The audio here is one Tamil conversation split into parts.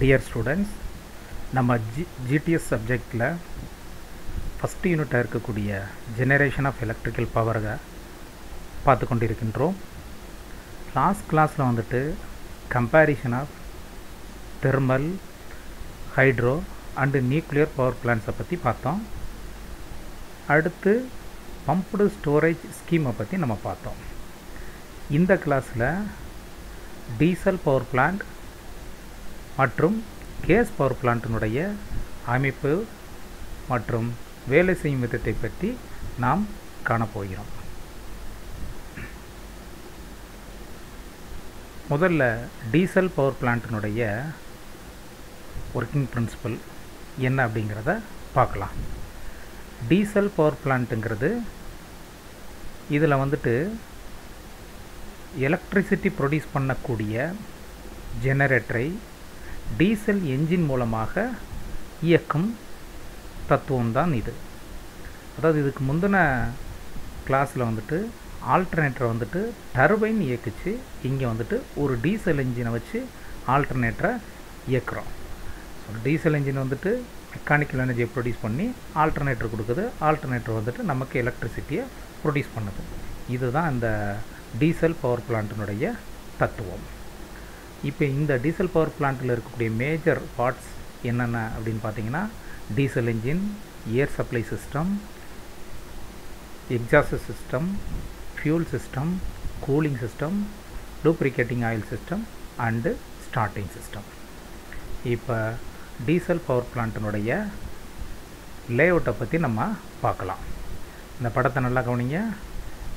டியர் ஸ்டூடெண்ட்ஸ் நம்ம ஜி ஜிடிஎஸ் சப்ஜெக்டில் ஃபஸ்ட் யூனிட்டாக இருக்கக்கூடிய ஜெனரேஷன் ஆஃப் எலக்ட்ரிக்கல் பவரை பார்த்து கொண்டிருக்கின்றோம். லாஸ்ட் கிளாஸில் வந்துட்டு comparison of thermal hydro and nuclear power பிளான்ஸை பற்றி பார்த்தோம். அடுத்து பம்ப்டு ஸ்டோரேஜ் ஸ்கீமை பற்றி நம்ம பார்த்தோம். இந்த கிளாஸில் டீசல் பவர் பிளான்ட் மற்றும் கேஸ் பவர் பிளான்ட்டினுடைய அமைப்பு மற்றும் வேலை செய்யும் விதத்தை பற்றி நாம் காணப்போகிறோம். முதல்ல டீசல் பவர் பிளான்ட்டினுடைய ஒர்க்கிங் பிரின்சிபல் என்ன அப்படிங்கிறத பார்க்கலாம். டீசல் பவர் பிளான்ட்டுங்கிறது இதில் வந்துட்டு எலக்ட்ரிசிட்டி ப்ரொடியூஸ் பண்ணக்கூடிய ஜெனரேட்டரை டீசல் என்ஜின் மூலமாக இயக்கும் தத்துவம் தான் இது. அதாவது இதுக்கு முந்தின கிளாஸில் வந்துட்டு ஆல்டர்னேட்டரை வந்துட்டு டர்பைன் இயக்குச்சு. இங்கே வந்துட்டு ஒரு டீசல் என்ஜினை வச்சு ஆல்டர்னேட்டரை இயக்குறோம். ஸோ டீசல் என்ஜின் வந்துட்டு மெக்கானிக்கல் எனர்ஜியை ப்ரொடியூஸ் பண்ணி ஆல்டர்னேட்டர் கொடுக்குது. ஆல்டர்னேட்டர் வந்துட்டு நமக்கு எலக்ட்ரிசிட்டியை ப்ரொடியூஸ் பண்ணுது. இதுதான் இந்த டீசல் பவர் பிளான்ட்டினுடைய தத்துவம். இப்போ இந்த டீசல் பவர் பிளான்ட்டில் இருக்கக்கூடிய மேஜர் பார்ட்ஸ் என்னென்ன அப்படின்னு பார்த்தீங்கன்னா diesel engine air supply system exhaust system fuel system cooling system lubricating oil system and starting system இப்போ டீசல் பவர் பிளான்ட்டினுடைய லேஅவுட்டை பற்றி நம்ம பார்க்கலாம். இந்த படத்தை நல்லா கவனிங்க.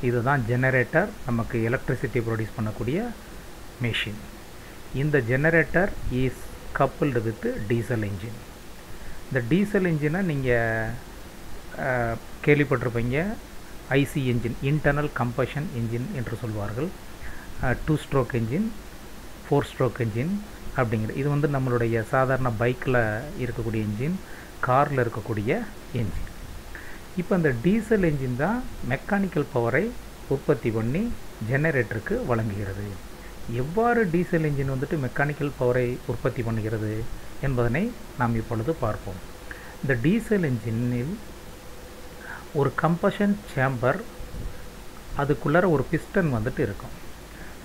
இதுதான் ஜெனரேட்டர் நமக்கு எலக்ட்ரிசிட்டி ப்ரொடியூஸ் பண்ணக்கூடிய மிஷின் இந்த generator is coupled with diesel engine இந்த டீசல் இன்ஜினை நீங்கள் கேள்விப்பட்டிருப்பீங்க. IC engine internal combustion engine என்று சொல்வார்கள். Two stroke engine four stroke engine அப்படிங்கிற இது வந்து நம்மளுடைய சாதாரண பைக்கில் இருக்கக்கூடிய இன்ஜின் காரில் இருக்கக்கூடிய இன்ஜின் இப்போ இந்த டீசல் இன்ஜின் தான் மெக்கானிக்கல் பவரை உற்பத்தி பண்ணி ஜெனரேட்டருக்கு வழங்குகிறது. எவ்வாறு டீசல் இன்ஜின் வந்துட்டு மெக்கானிக்கல் பவரை உற்பத்தி பண்ணுகிறது என்பதனை நாம் இப்பொழுது பார்ப்போம். இந்த டீசல் இன்ஜினில் ஒரு கம்பஷன் சேம்பர் அதுக்குள்ளார ஒரு பிஸ்டன் வந்துட்டு இருக்கும்.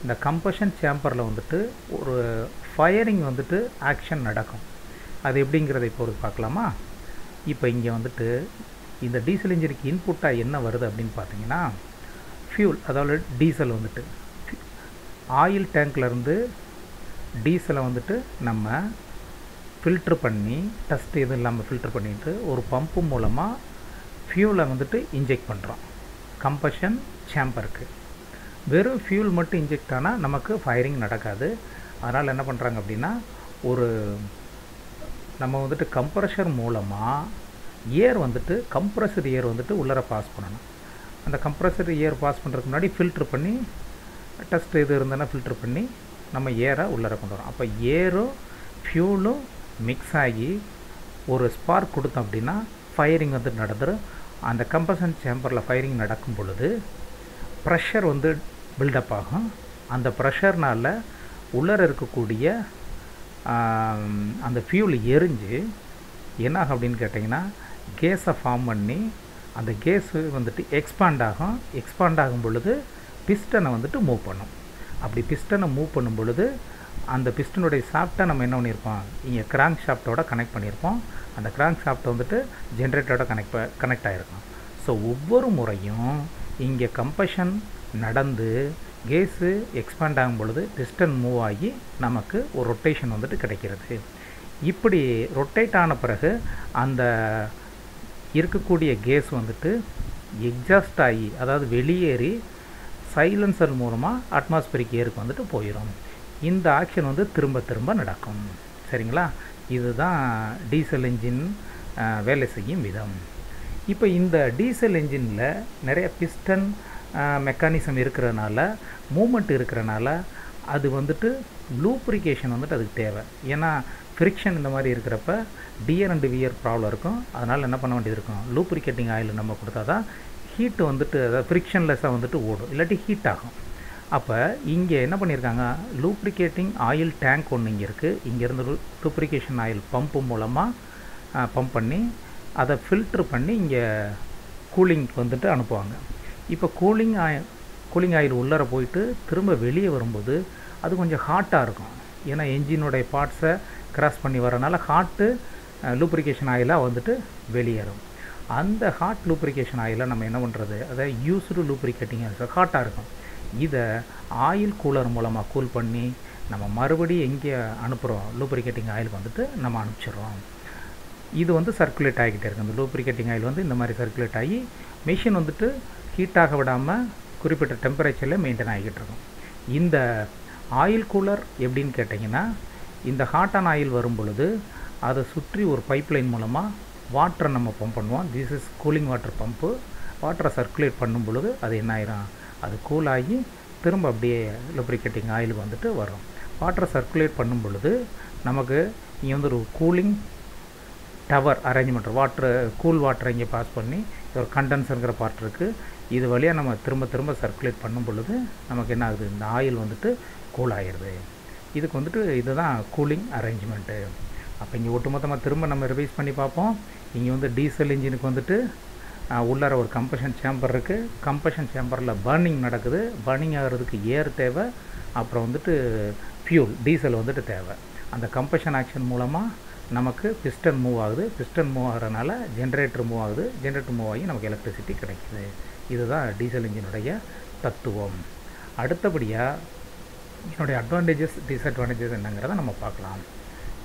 இந்த கம்பஷன் சேம்பரில் வந்துட்டு ஒரு ஃபயரிங் வந்துட்டு ஆக்ஷன் நடக்கும். அது எப்படிங்கிறத இப்போ ஒரு பார்க்கலாமா? இப்போ இங்கே வந்துட்டு இந்த டீசல் இன்ஜினுக்கு இன்புட்டாக என்ன வருது அப்படின்னு பார்த்தீங்கன்னா ஃபியூல் அதாவது டீசல் வந்துட்டு. ஆயில் டேங்க்லேருந்து டீசலை வந்துட்டு நம்ம ஃபில்ட்ரு பண்ணி டஸ்ட் எதுவும் இல்லாமல் ஃபில்ட்ரு பண்ணிட்டு ஒரு பம்பு மூலமாக ஃபியூலை வந்துட்டு இன்ஜெக்ட் பண்ணுறோம் கம்பஷன் சேம்பருக்கு வெறும் ஃபியூல் மட்டும் இன்ஜெக்ட் ஆனால் நமக்கு ஃபயரிங் நடக்காது. அதனால் என்ன பண்ணுறாங்க அப்படின்னா ஒரு நம்ம வந்துட்டு கம்ப்ரஷர் மூலமாக ஏர் வந்துட்டு கம்ப்ரஸர் ஏர் வந்துட்டு உள்ளர பாஸ் பண்ணணும். அந்த கம்ப்ரஸர் ஏர் பாஸ் பண்ணுறதுக்கு முன்னாடி ஃபில்ட்ரு பண்ணி டஸ்ட் இது இருந்ததுன்னா ஃபில்ட்ரு பண்ணி நம்ம ஏரை உள்ளார கொண்டு வரோம் அப்போ ஏரும் ஃபியூலும் மிக்ஸ் ஆகி ஒரு ஸ்பார்க் கொடுத்தோம் அப்படின்னா ஃபயரிங் வந்து நடந்துடும் அந்த கம்பசன் சேம்பரில் ஃபயரிங் நடக்கும் பொழுது ப்ரெஷர் வந்து பில்டப் ஆகும். அந்த ப்ரெஷர்னால் உள்ளர இருக்கக்கூடிய அந்த ஃபியூல் எரிஞ்சு என்ன ஆகும் அப்படின்னு கேட்டிங்கன்னா கேஸை ஃபார்ம் பண்ணி அந்த கேஸு வந்துட்டு எக்ஸ்பாண்ட் ஆகும். எக்ஸ்பாண்ட் ஆகும் பொழுது பிஸ்டனை வந்துட்டு மூவ் பண்ணும். அப்படி பிஸ்டனை மூவ் பண்ணும் பொழுது அந்த பிஸ்டனுடைய ஷாஃப்ட்டை நம்ம என்ன பண்ணியிருப்போம்? இங்கே கிராங்க் ஷாஃப்ட்டோட கனெக்ட் பண்ணியிருப்போம். அந்த கிராங்க் ஷாஃப்ட் வந்துட்டு ஜென்ரேட்டரோட கனெக்ட் கனெக்ட் ஆகிருக்கும் ஸோ ஒவ்வொரு முறையும் இங்கே கம்பஷன் நடந்து கேஸு எக்ஸ்பேண்ட் ஆகும் பொழுது பிஸ்டன் மூவ் ஆகி நமக்கு ஒரு ரொட்டேஷன் வந்துட்டு கிடைக்கிறது. இப்படி ரொட்டேட் ஆன பிறகு அந்த இருக்கக்கூடிய கேஸ் வந்துட்டு எக்ஸாஸ்ட் ஆகி அதாவது வெளியேறி சைலன்சர் மூலமாக அட்மாஸ்பியரிக் ஏருக்கு வந்துட்டு போயிடும் இந்த ஆக்ஷன் வந்து திரும்ப திரும்ப நடக்கும். சரிங்களா? இதுதான் டீசல் என்ஜின் வேலை செய்யும் விதம். இப்போ இந்த டீசல் என்ஜினில் நிறைய பிஸ்டன் மெக்கானிசம் இருக்கிறனால மூமெண்ட் இருக்கிறனால அது வந்துட்டு லூப்ரிகேஷன் வந்துட்டு அதுக்கு தேவை. ஏன்னா ஃப்ரிக்ஷன் இந்த மாதிரி இருக்கிறப்ப டியர் அண்டு வியர் ப்ராப்ளம் இருக்கும். அதனால் என்ன பண்ண வேண்டியது இருக்கும்? லூப்ரிகேட்டிங் ஆயில் நம்ம கொடுத்தா தான் ஹீட்டு வந்துட்டு அதாவது ஃப்ரிக்ஷன்லெஸ்ஸாக வந்துட்டு ஓடும். இல்லாட்டி ஹீட் ஆகும். அப்போ இங்கே என்ன பண்ணியிருக்காங்க லூப்ரிகேட்டிங் ஆயில் டேங்க் ஒன்று இங்கே இருக்குது இங்கேருந்து லூப்ரிகேஷன் ஆயில் பம்பு மூலமாக பம்ப் பண்ணி அதை ஃபில்ட்ரு பண்ணி இங்கே கூலிங்க்கு வந்துட்டு அனுப்புவாங்க. இப்போ கூலிங் ஆயில் கூலிங் ஆயில் உள்ளர போயிட்டு திரும்ப வெளியே வரும்போது அது கொஞ்சம் ஹாட்டாக இருக்கும். ஏன்னா என்ஜினுடைய பார்ட்ஸை கிராஸ் பண்ணி வரனால ஹாட்டு லூப்ரிகேஷன் ஆயிலாக வந்துட்டு வெளியேறும். அந்த ஹாட் லூப்ரிகேஷன் ஆயிலை நம்ம என்ன பண்ணுறது அதை யூஸ்டு லூப்ரிகேட்டிங் ஹாட்டாக இருக்கும். இதை ஆயில் கூலர் மூலமாக கூல் பண்ணி நம்ம மறுபடியும் எங்கே அனுப்புகிறோம் லூப்ரிகேட்டிங் ஆயில் வந்துட்டு நம்ம அனுப்பிச்சிடுறோம். இது வந்து சர்க்குலேட் ஆகிக்கிட்டே இருக்குது அந்த லூப்ரிகேட்டிங் ஆயில் வந்து இந்த மாதிரி சர்க்குலேட் ஆகி மிஷின் வந்துட்டு ஹீட்டாக விடாமல் குறிப்பிட்ட டெம்பரேச்சரில் மெயின்டைன் ஆகிக்கிட்டு இருக்கும். இந்த ஆயில் கூலர் எப்படின்னு கேட்டிங்கன்னா இந்த ஹாட்டான ஆயில் வரும் பொழுது அதை சுற்றி ஒரு பைப்லைன் மூலமாக வாட்டரை நம்ம பம்ப் பண்ணுவோம். This is cooling water pump வாட்டரை சர்க்குலேட் பண்ணும் பொழுது அது என்ன ஆயிரும்? அது கூல் ஆகி திரும்ப அப்படியே லுப்ரிகேட்டிங் ஆயிலுக்கு வந்துட்டு வரும். வாட்டரை சர்க்குலேட் பண்ணும் பொழுது நமக்கு இங்கே வந்து ஒரு cooling tower arrangement water cool வாட்டரை இங்கே பாஸ் பண்ணி ஒரு கண்டென்சருங்கிற பார்ட் இருக்குது இது வழியாக நம்ம திரும்ப திரும்ப சர்க்குலேட் பண்ணும் பொழுது நமக்கு என்ன ஆகுது? இந்த ஆயில் வந்துட்டு கூல் ஆகிடுது இதுக்கு வந்துட்டு இதுதான் கூலிங் அரேஞ்ச்மெண்ட்டு அப்போ இங்கே ஒட்டுமொத்தமாக திரும்ப நம்ம ரிவைஸ் பண்ணி பார்ப்போம். இங்கே வந்து டீசல் இன்ஜினுக்கு வந்துட்டு உள்ளார ஒரு கம்பஷன் சேம்பர் இருக்குது கம்பஷன் சேம்பரில் பர்னிங் நடக்குது. பர்னிங் ஆகிறதுக்கு ஏர் தேவை. அப்புறம் வந்துட்டு ஃபியூல் டீசல் வந்துட்டு தேவை. அந்த கம்பஷன் ஆக்ஷன் மூலமாக நமக்கு பிஸ்டன் மூவ் ஆகுது. பிஸ்டன் மூவ் ஆகிறனால ஜென்ரேட்டர் மூவ் ஆகுது. ஜென்ரேட்டர் மூவ் ஆகி நமக்கு எலக்ட்ரிசிட்டி கிடைக்குது. இதுதான் டீசல் இன்ஜினுடைய தத்துவம். அடுத்தபடியாக என்னுடைய அட்வான்டேஜஸ் டிஸ்அட்வான்டேஜஸ் என்னங்கிறத நம்ம பார்க்கலாம்.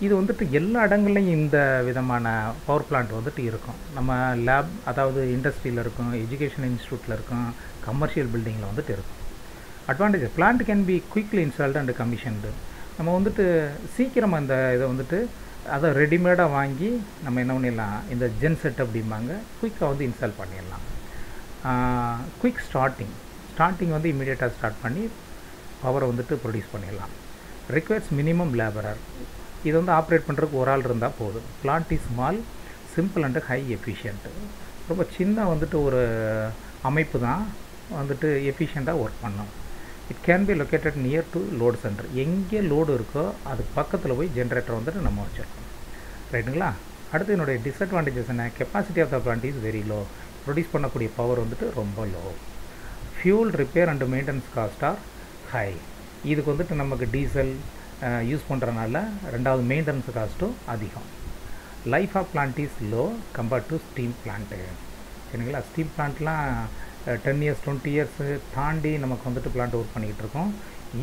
இது வந்துட்டு எல்லா இடங்கள்லையும் இந்த விதமான பவர் பிளான்ட் வந்துட்டு இருக்கும். நம்ம லேப் அதாவது இண்டஸ்ட்ரியில் இருக்கும் எஜுகேஷன் இன்ஸ்டியூட்டில் இருக்கும் கமர்ஷியல் பில்டிங்கில் வந்துட்டு இருக்கும். Advantage plant can be quickly installed and commissioned நம்ம வந்துட்டு சீக்கிரமாக இந்த இதை வந்துட்டு அதை ரெடிமேடாக வாங்கி நம்ம என்ன பண்ணிடலாம்? இந்த ஜென் செட் அப்படிம்பாங்க குயிக்காக வந்து இன்ஸ்டால் பண்ணிடலாம். குயிக் ஸ்டார்டிங் ஸ்டார்டிங் வந்து இமீடியட்டாக ஸ்டார்ட் பண்ணி பவரை வந்துட்டு ப்ரொடியூஸ் பண்ணிடலாம். ரிக்வயர்ஸ் மினிமம் லேபரர் இது வந்து ஆப்ரேட் பண்ணுறதுக்கு ஒரு ஆள் இருந்தால் போதும். Plant is small simple and high efficient ரொம்ப சின்ன வந்துட்டு ஒரு அமைப்பு தான் வந்துட்டு எஃபிஷியண்ட்டாக ஒர்க் பண்ணும். It can be located near to load center எங்கே லோடு இருக்கோ அதுக்கு பக்கத்தில் போய் ஜென்ரேட்டர் வந்துட்டு நம்ம வச்சுருக்கோம். ரைட்டுங்களா அடுத்து என்னுடைய டிஸ்அட்வான்டேஜஸ் என்ன? Capacity of the plant is very low produce பண்ணக்கூடிய பவர் வந்துட்டு ரொம்ப low fuel repair and maintenance cost are high இதுக்கு வந்துட்டு நமக்கு டீசல் யூஸ் பண்ணுறனால ரெண்டாவது மெயின்டெனன்ஸ் காஸ்ட்டும் அதிகம். Life of plant is low compared to steam plant சரிங்களா? ஸ்டீம் பிளான்ட்லாம் டென் இயர்ஸ் டுவெண்ட்டி இயர்ஸு தாண்டி நமக்கு வந்துட்டு பிளான்ட் ஒர்க் பண்ணிக்கிட்டு இருக்கோம்.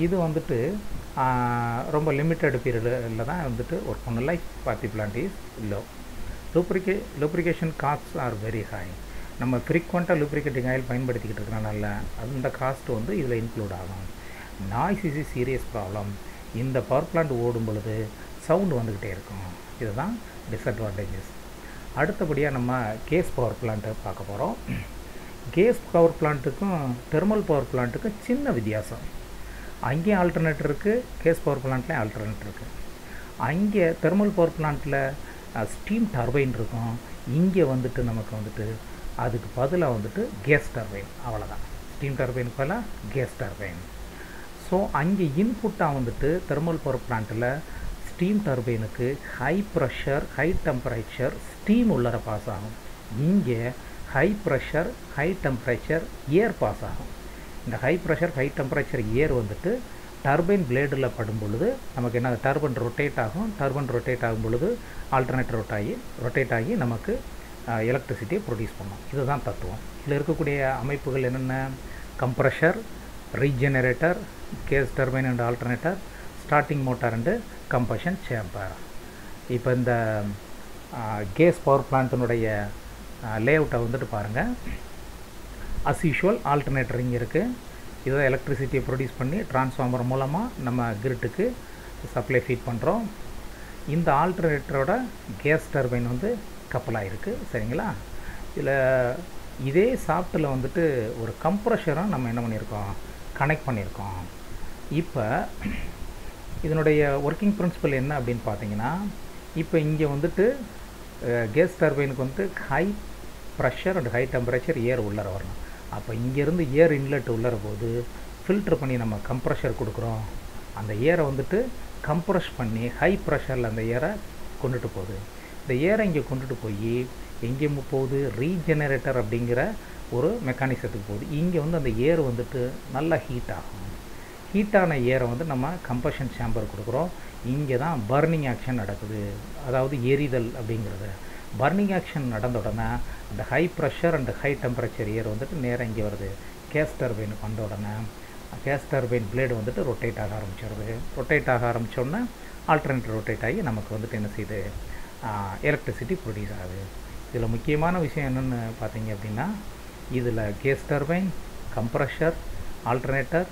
இது வந்துட்டு ரொம்ப லிமிட்டட் பீரியடில் தான் வந்துட்டு ஒர்க் பண்ணும் லைஃப் பார்த்தி plant is low லூப்ரிகே lubrication cost are very high நம்ம ஃப்ரீக்வெண்ட்டாக லூப்ரிகேட்டிங் ஆயில் பயன்படுத்திக்கிட்டு இருக்கிறனால அந்த காஸ்ட் வந்து இதில் இன்க்ளூட் ஆகும். Noise is is serious problem இந்த பவர் பிளான்ட் ஓடும் பொழுது சவுண்டு வந்துக்கிட்டே இருக்கும். இதுதான் டிஸ்அட்வான்டேஜஸ் அடுத்தபடியாக நம்ம கேஸ் பவர் பிளான்ட்டை பார்க்க போகிறோம் கேஸ் பவர் பிளான்ட்டுக்கும் தெர்மல் பவர் பிளான்ட்டுக்கும் சின்ன வித்தியாசம். அங்கேயும் ஆல்டர்னேட் இருக்குது கேஸ் பவர் பிளான்ட்லேயும் ஆல்டர்னேட் இருக்குது அங்கே தெர்மல் பவர் பிளான்ட்டில் ஸ்டீம் டர்பைன் இருக்கும். இங்கே வந்துட்டு நமக்கு வந்துட்டு அதுக்கு பதிலாக வந்துட்டு கேஸ் டர்பைன் அவ்வளோதான் ஸ்டீம் டர்பைனுக்கு பதிலாக கேஸ் டர்பைன் ஸோ அங்கே இன்புட்டாக வந்துட்டு தெர்மல் பவர் பிளான்ட்டில் steam டர்பைனுக்கு high pressure high temperature steam உள்ளர pass ஆகும். இங்கே high pressure high temperature air pass ஆகும். இந்த high pressure high temperature air வந்துட்டு டர்பைன் பிளேடில் படும் பொழுது நமக்கு என்ன டர்பன் ரொட்டேட் ஆகும். டர்பன் ரொட்டேட் ஆகும் பொழுது ஆல்டர்னேட் ரொட் ஆகி ரொட்டேட் ஆகி நமக்கு எலக்ட்ரிசிட்டியை ப்ரொடியூஸ் பண்ணும். இதுதான் தத்துவம். இதில் இருக்கக்கூடிய அமைப்புகள் என்னென்ன? Compressor regenerator, gas turbine and alternator starting motor and combustion chamber இப்போ இந்த கேஸ் பவர் பிளான்ட்டினுடைய லேஅவுட்டை வந்துட்டு பாருங்கள் அஸ் யூஷுவல் ஆல்டர்னேட்டர் இங்கே இருக்குது இதை எலக்ட்ரிசிட்டியை ப்ரொடியூஸ் பண்ணி டிரான்ஸ்ஃபார்மர் மூலமாக நம்ம கிரிட்டுக்கு சப்ளை ஃபீட் பண்ணுறோம் இந்த ஆல்டர்னேட்டரோட கேஸ் டர்பைன் வந்து கப்பலாக இருக்குது சரிங்களா? இதில் இதே சாஃப்ட்டில் வந்துட்டு ஒரு கம்ப்ரஷரும் நம்ம என்ன பண்ணியிருக்கோம் கனெக்ட் பண்ணியிருக்கோம். இப்போ இதனுடைய ஒர்க்கிங் பிரின்சிபல் என்ன அப்படின்னு பார்த்தீங்கன்னா இப்போ இங்கே வந்துட்டு கேஸ் டர்பைனுக்கு வந்து high pressure and high temperature air உள்ளர வரணும். அப்போ இங்கேருந்து ஏர் இன்லெட் உள்ளர போது ஃபில்டர் பண்ணி நம்ம கம்ப்ரெஷர் கொடுக்குறோம். அந்த ஏரை வந்துட்டு கம்ப்ரெஷ் பண்ணி ஹை ப்ரெஷரில் அந்த ஏரை கொண்டுட்டு போகுது. இந்த ஏரை இங்கே கொண்டுட்டு போய் எங்கே போகுது ரீஜெனரேட்டர் அப்படிங்கிற ஒரு மெக்கானிசத்துக்கு போகுது. இங்கே வந்து அந்த ஏர் வந்துட்டு நல்லா ஹீட் ஆகும். ஹீட்டான ஏரை வந்து நம்ம கம்பஷன் சேம்பர் கொடுக்குறோம். இங்கே தான் பர்னிங் ஆக்ஷன் நடக்குது. அதாவது எரிதல் அப்படிங்கிறது. பர்னிங் ஆக்ஷன் நடந்த உடனே அந்த high pressure and high temperature air வந்துட்டு நேராக இங்கே வருது. கேஸ் டர்பைனுக்கு வந்த உடனே கேஸ் டர்பைன் பிளேடு வந்துட்டு ரொட்டேட் ஆக ஆரம்பிச்சிடுது ரொட்டேட் ஆக ஆரம்பித்தோடனே ஆல்டர்னேட் ரொட்டேட் ஆகி நமக்கு வந்துட்டு என்ன செய்யுது? எலக்ட்ரிசிட்டி ப்ரொடியூஸ் ஆகுது. இதில் முக்கியமான விஷயம் என்னென்னு பார்த்தீங்க அப்படின்னா இதில் gas turbine compressor alternator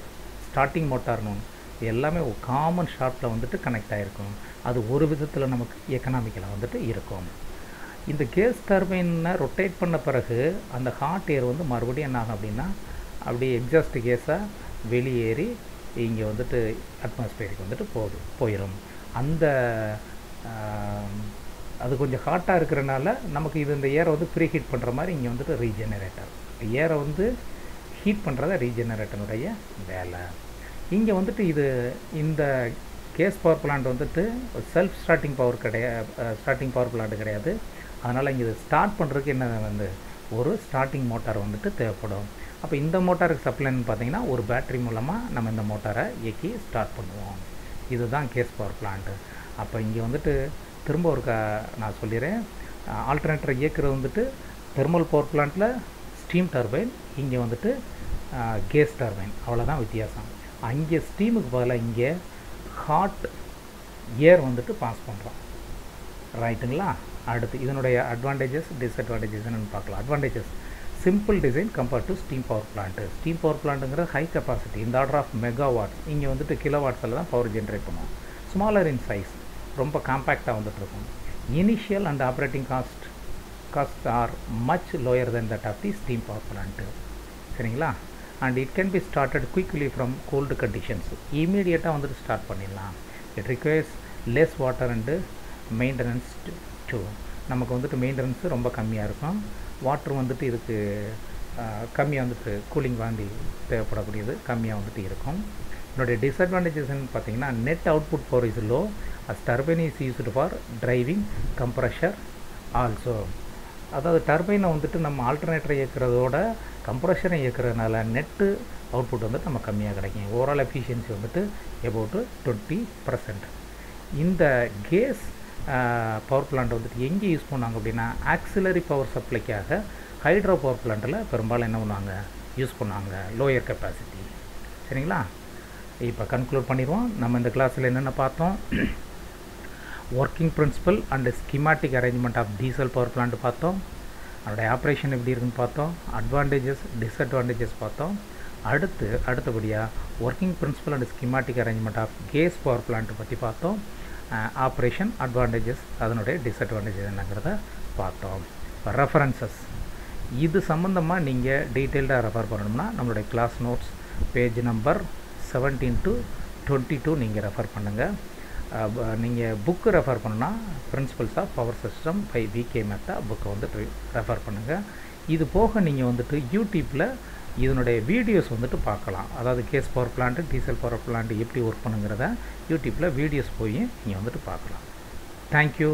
starting மோட்டார்னு இது எல்லாமே ஒரு காமன் ஷார்ட்டில் வந்துட்டு கனெக்ட் ஆகிருக்கும் அது ஒரு விதத்தில் நமக்கு எக்கனாமிக்கலாக வந்துட்டு இருக்கும். இந்த கேஸ் டர்பைனை ரொட்டேட் பண்ண பிறகு அந்த ஹாட் ஏர் வந்து மறுபடியும் என்ன ஆகும் அப்படின்னா அப்படியே எக்ஸாஸ்ட் கேஸாக வெளியேறி இங்கே வந்துட்டு அட்மாஸ்பியருக்கு வந்துட்டு போகுது போயிடும் அந்த அது கொஞ்சம் ஹாட்டாக இருக்கிறனால நமக்கு இது இந்த ஏரை வந்து ப்ரீ ஹீட் பண்ணுற மாதிரி இங்கே வந்துட்டு ரீஜெனரேட்டர் ஏரை வந்து ஹீட் பண்ணுறத ரீஜெனரேட்டனுடைய வேலை. இங்கே வந்துட்டு இது இந்த கேஸ் பவர் பிளான்ட் வந்துட்டு செல்ஃப் ஸ்டார்டிங் பவர் கிடையாது ஸ்டார்டிங் பவர் பிளான்ட் கிடையாது. அதனால் இங்கே இது ஸ்டார்ட் பண்ணுறதுக்கு என்ன வந்து ஒரு ஸ்டார்டிங் மோட்டார் வந்துட்டு தேவைப்படும். அப்போ இந்த மோட்டாருக்கு சப்ளைன்னு பார்த்தீங்கன்னா ஒரு பேட்ரி மூலமாக நம்ம இந்த மோட்டாரை இயக்கி ஸ்டார்ட் பண்ணுவோம். இதுதான் கேஸ் பவர் பிளான்ட்டு அப்போ இங்கே வந்துட்டு திரும்ப ஒரு க நான் சொல்லிடுறேன் ஆல்டர்னேட்டரை இயக்குறது வந்துட்டு தெர்மல் பவர் பிளான்ட்டில் ஸ்டீம் டர்பைன் இங்கே வந்துட்டு கேஸ் டர்பைன். அவ்வளோதான் வித்தியாசம். அங்கே ஸ்டீமுக்கு பதிலாக இங்கே ஹாட் ஏர் வந்துட்டு பாஸ் பண்ணுறோம் ரைட்டுங்களா? அடுத்து இதனுடைய அட்வான்டேஜஸ் டிஸ்அட்வான்டேஜஸ் என்னென்னு பார்க்கலாம். Advantages simple design compared to steam power plant steam power பிளான்ட்டுங்கிற high capacity இந்த ஆர்டர் ஆஃப் மெகாவாட்ஸ் இங்கே வந்துட்டு கிலோ வாட்ஸில் தான் பவர் ஜென்ரேட் பண்ணுவோம். ஸ்மாலர் இன் சைஸ் ரொம்ப காம்பேக்டாக வந்துட்டு இருக்கும். Initial and operating cost cost are much lower then that of the steam power plant சரிங்களா? And it can be started quickly from cold conditions இமீடியட்டாக வந்துட்டு ஸ்டார்ட் பண்ணிடலாம். It requires less water and maintenance too நமக்கு வந்துட்டு மெயின்டெனன்ஸ் ரொம்ப கம்மியாக இருக்கும். வாட்டர் வந்துட்டு இதுக்கு கம்மியாக வந்துட்டு கூலிங் வாங்கி தேவைப்படக்கூடியது கம்மியாக வந்துட்டு இருக்கும். என்னுடைய டிஸ்அட்வான்டேஜஸ்ன்னு பார்த்தீங்கன்னா net output power is low as turbine is used for driving compressor also அதாவது டர்பைனை வந்துட்டு நம்ம ஆல்டர்னேட்டரை இயக்கிறதோட கம்ப்ரஷனை இயக்கிறதுனால நெட்டு அவுட்புட் வந்துட்டு நம்ம கம்மியாக கிடைக்கும். ஓவரால் எஃபிஷியன்சி வந்துட்டு எபவுட்டு டுவெண்ட்டி பர்சன்ட் இந்த கேஸ் பவர் பிளான்ட் வந்துட்டு எங்கே யூஸ் பண்ணாங்க அப்படின்னா ஆக்சிலரி பவர் சப்ளைக்காக ஹைட்ரோ பவர் பிளான்ட்டில் பெரும்பாலும் என்ன பண்ணுவாங்க? யூஸ் பண்ணுவாங்க. லோயர் கெப்பாசிட்டி சரிங்களா? இப்போ கன்க்ளூட் பண்ணிடுவோம். நம்ம இந்த கிளாஸில் என்னென்ன பார்த்தோம்? Working principle and schematic arrangement of diesel power plant பார்த்தோம். அதோடைய ஆப்ரேஷன் எப்படி இருக்குன்னு பார்த்தோம். அட்வான்டேஜஸ் டிஸ்அட்வான்டேஜஸ் பார்த்தோம். அடுத்து அடுத்தபடியாக working principle and schematic arrangement of gas power plant பற்றி பார்த்தோம். ஆப்ரேஷன் அட்வான்டேஜஸ் அதனுடைய டிஸ்அட்வான்டேஜஸ் என்னங்கிறத பார்த்தோம். ரெஃபரன்சஸ் இது சம்மந்தமாக நீங்கள் டீட்டெயில்டாக ரெஃபர் பண்ணணும்னா நம்மளுடைய class notes page number seventeen to twenty two நீங்கள் ரெஃபர் பண்ணுங்கள் நீங்கள் புக்கு ரெஃபர் பண்ணால் principles of power system by VK Mehta புக்கை வந்துட்டு ரெஃபர் பண்ணுங்கள் இது போக நீங்கள் வந்துட்டு யூடியூப்பில் இதனுடைய வீடியோஸ் வந்துட்டு பார்க்கலாம். அதாவது gas power plant diesel power plant எப்படி ஒர்க் பண்ணுங்கிறத யூடியூப்பில் வீடியோஸ் போய் நீங்கள் வந்துட்டு பார்க்கலாம். தேங்க்யூ